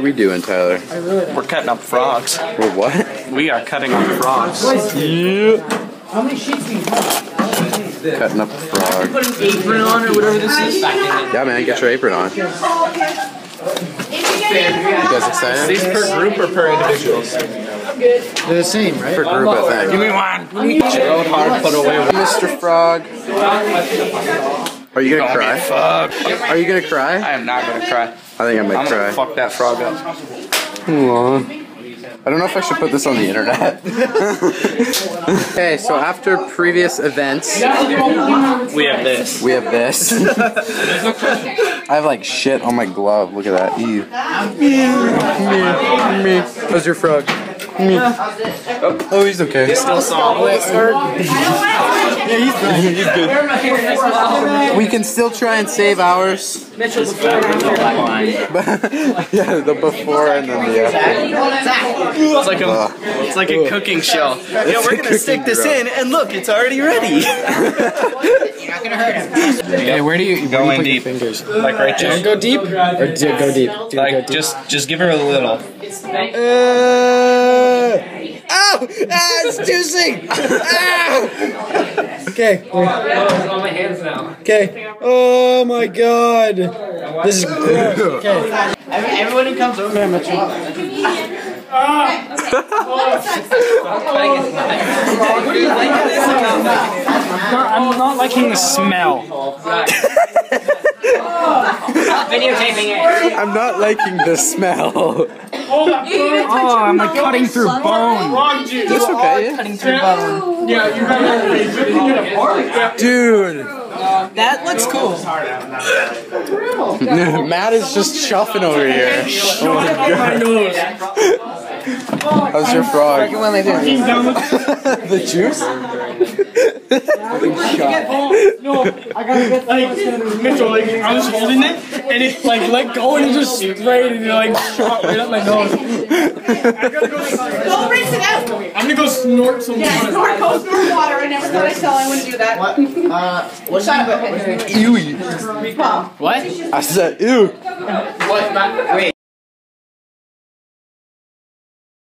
What are we doing, Tyler? We're cutting up frogs. We're what? We are cutting up frogs. How many sheets do you have? Cutting up a frog. Put an apron on or whatever this is. Yeah, man, get your apron on. You guys excited? These per group or per individuals? They're the same, right? Per group, I think. Give me one. Gerald Hard put away. Mr. Frog. Are you gonna cry? Fuck. Are you gonna cry? I am not gonna cry. I think I might I'm gonna cry. fuck that frog up. Aw. I don't know if I should put this on the internet. okay, so after previous events, We have this. we have this. I have like shit on my glove. Look at that. Ew. Me, me. How's your frog? Me. Oh, he's okay. He's Still solid. We can still try and save ours. But yeah, the before and then the after. It's like a, it's like a cooking show. Yeah, we're gonna stick this in, and look, it's already ready. You're not gonna hurt him. Okay, where do you, where do you put deep. your fingers? Like right Don't there. go deep? Or do go deep? Do go Like deep. just, just give her a little. Uh, ow! Ah, it's juicy! Ow! Okay. Okay. Oh my god. This is gross. Okay. Everyone who comes over, Mitchell. I'm not liking the smell. Videotaping it. I'm not liking the smell. Oh, I'm like cutting through bone. It's okay. Cutting through bone. Yeah, you got Dude. That looks cool. Matt is just chuffing over here. Oh my god. How's your frog? the juice? Mitchell, like, I was holding it, and it like let go, and it just sprayed, and it like shot right up my nose. I gotta Go rinse it out. I'm gonna go snort some Yeah, water. snort, go snort water. I never thought I'd tell I wouldn't do that. What? Uh, shut up. Ew. What? I said ew. What? Wait.